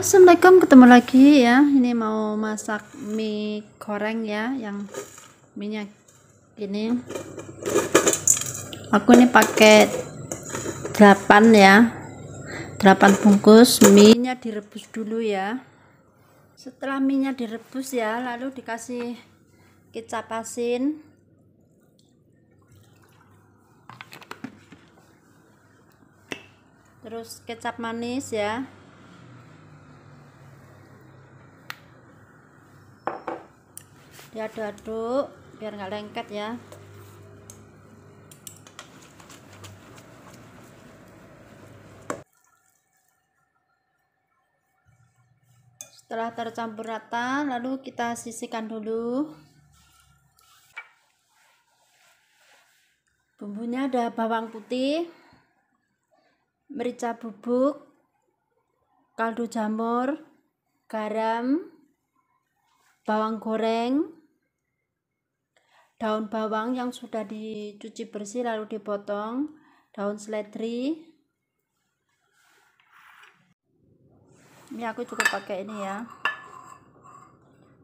Assalamualaikum ketemu lagi ya. Ini mau masak mie goreng ya yang minyak ini. Aku ini pakai 8 ya. 8 bungkus mie nya direbus dulu ya. Setelah mie nya direbus ya lalu dikasih kecap asin. Terus kecap manis ya diaduk-aduk biar nggak lengket ya. Setelah tercampur rata lalu kita sisihkan dulu. Bumbunya ada bawang putih merica bubuk kaldu jamur garam bawang goreng daun bawang yang sudah dicuci bersih lalu dipotong daun seledri. Ini aku juga pakai ini ya.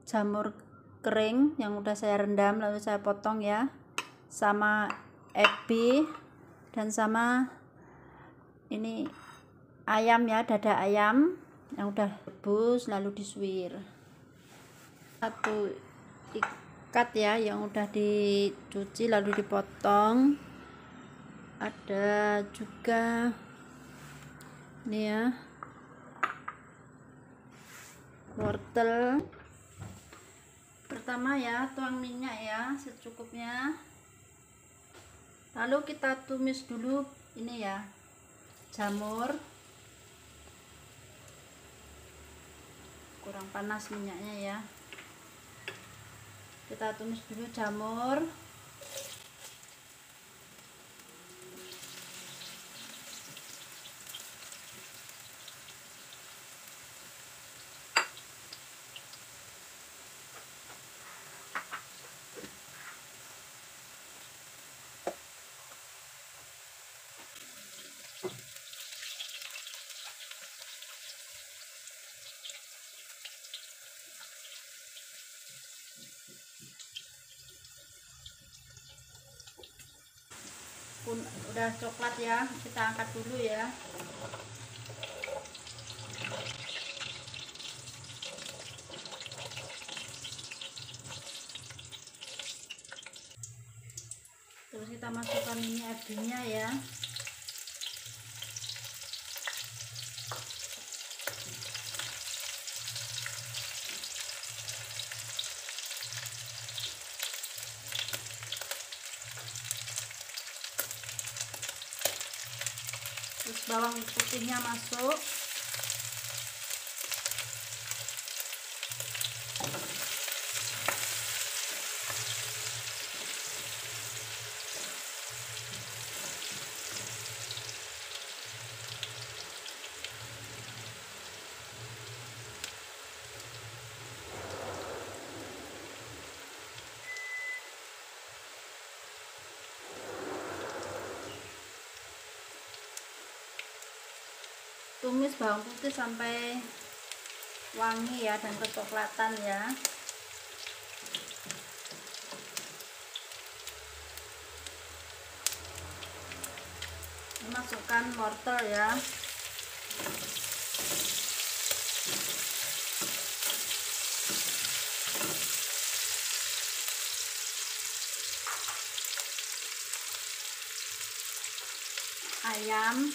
Jamur kering yang udah saya rendam lalu saya potong ya. Sama ebi dan sama ini ayam ya dada ayam yang udah rebus lalu disuir satu ikat ya yang udah dicuci lalu dipotong. Ada juga ini ya wortel. Pertama ya tuang minyak ya secukupnya. Lalu kita tumis dulu ini ya jamur. Kurang panas minyaknya ya kita tumis dulu jamur udah coklat ya kita angkat dulu ya. Terus kita masukkan ini apinya ya bawang putihnya masuk tumis bawang putih sampai wangi ya dan kecoklatan ya. Masukkan wortel ya. Ayam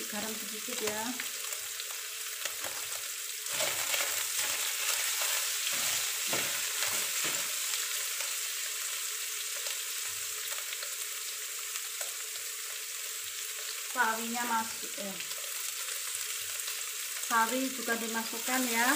kasih garam sedikit ya sawinya masuk eh. sawi juga dimasukkan ya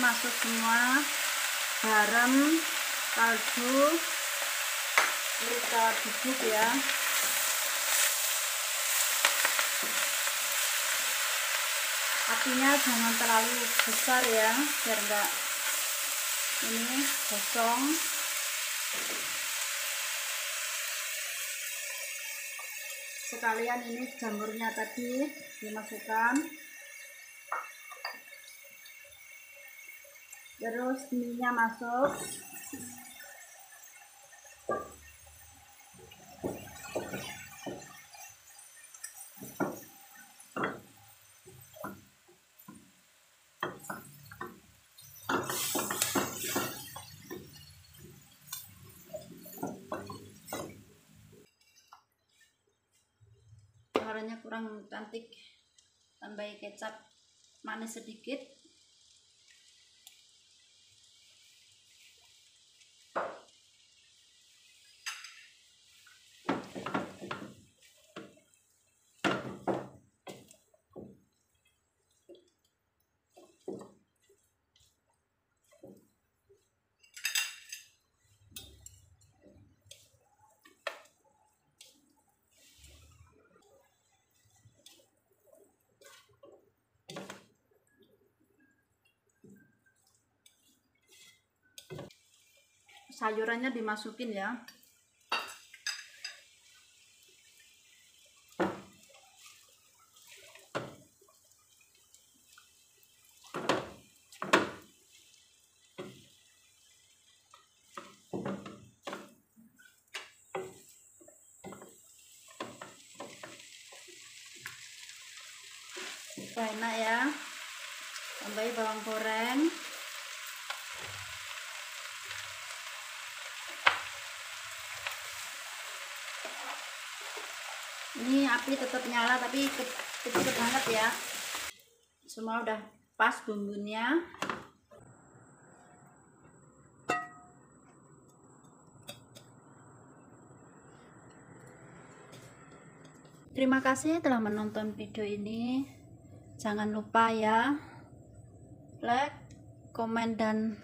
masuk semua. Garam kaldu kita bubuk ya. Apinya jangan terlalu besar ya biar enggak ini gosong. Sekalian ini jamurnya tadi dimasukkan terus minyak masuk. Warnanya kurang cantik. Tambahin kecap manis sedikit sayurannya dimasukin ya. Enak ya. Tambahin bawang goreng ini api tetap nyala tapi kecil banget ya. Semua udah pas bumbunya. Terima kasih telah menonton video ini. Jangan lupa ya like komen dan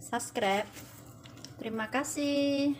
subscribe. Terima kasih